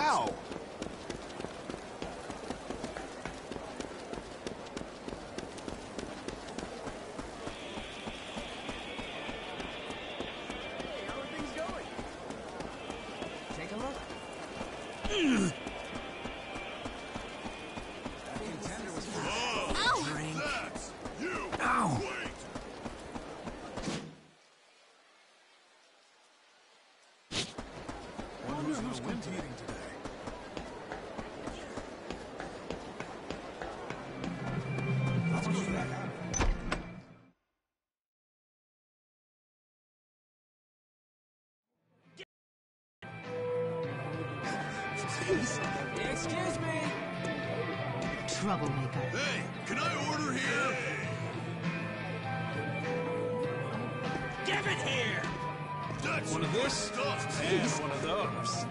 Ow! Take a look. Troublemaker. Hey, can I order here? Give it here. That's One of this stuff. and one of those.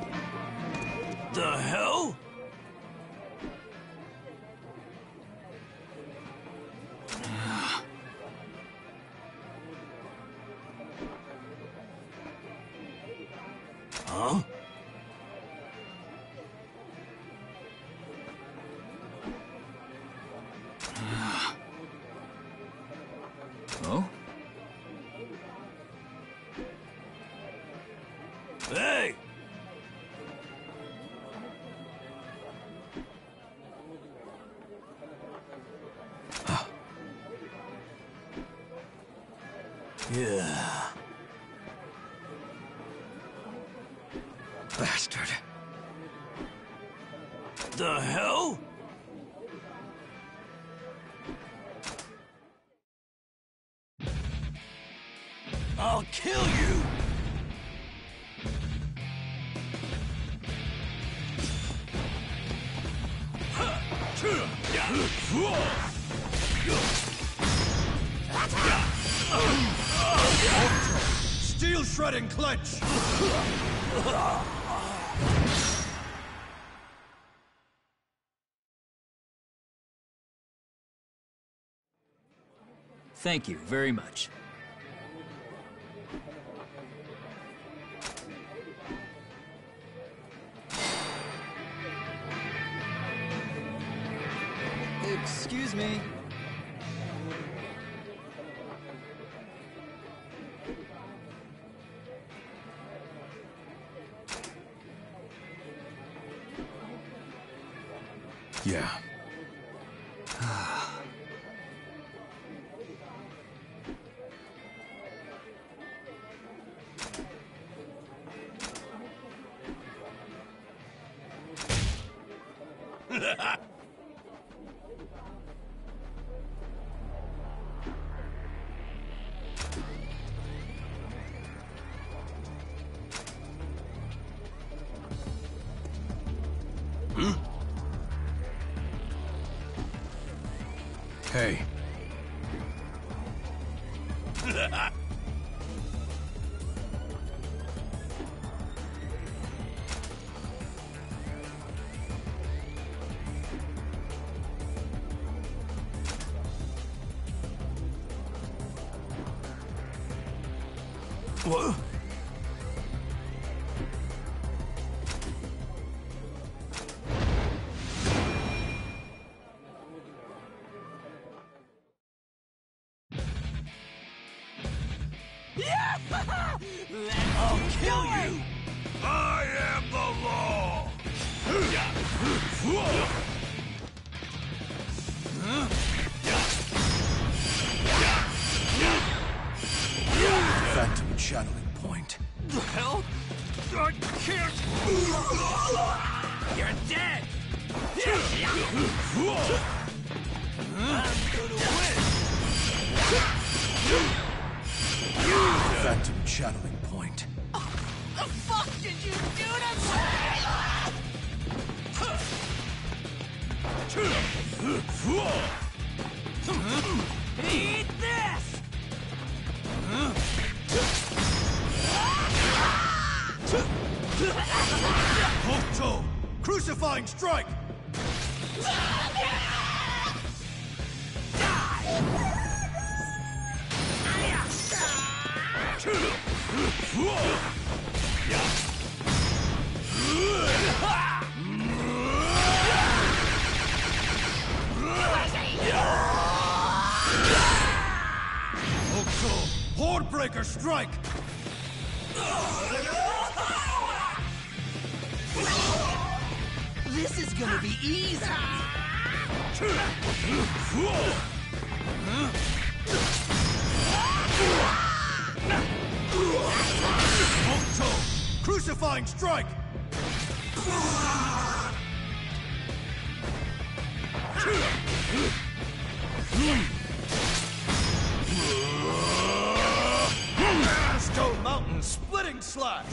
The hell? Huh? Yeah. Bastard. The hell? I'll kill you! Steel shredding clench. Thank you very much. Excuse me. Yeah. Hmm? Hey. What? Channeling point. The hell? I can't! You're dead! I'm gonna win! Phantom channeling point. Oh, The fuck did you do to me? Eat this! Crucifying strike! Hordebreaker strike! This is gonna be easy. Hokuto! Crucifying strike! Stone Mountain splitting slash!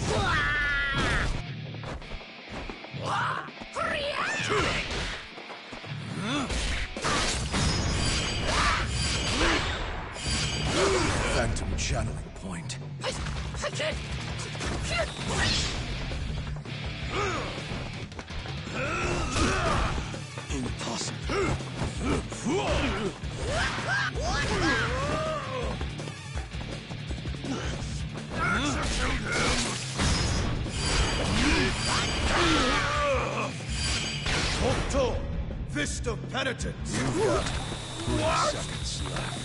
Phantom channeling point. Penitence! You've got three seconds left.